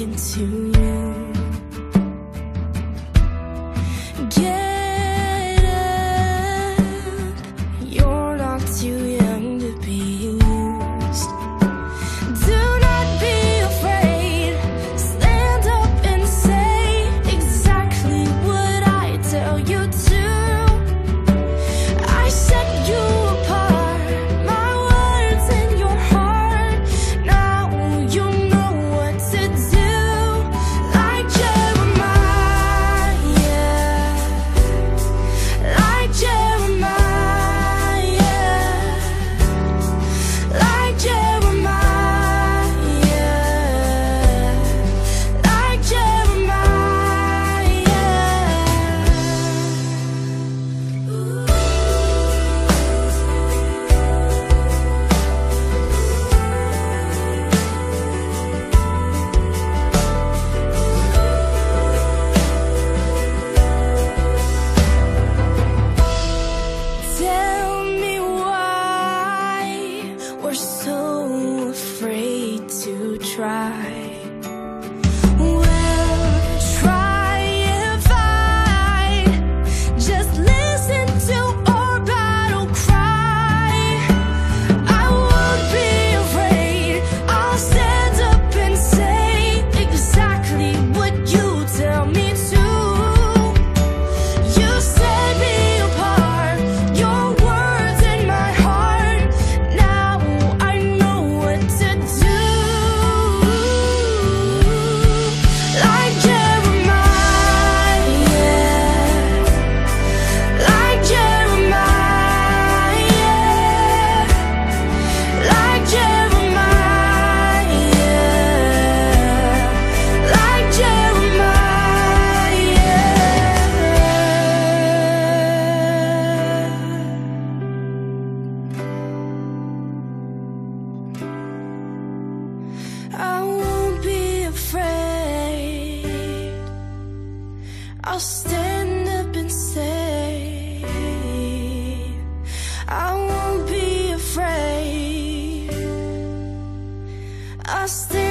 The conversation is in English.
into try. I'll stand up and say I won't be afraid. I'll stand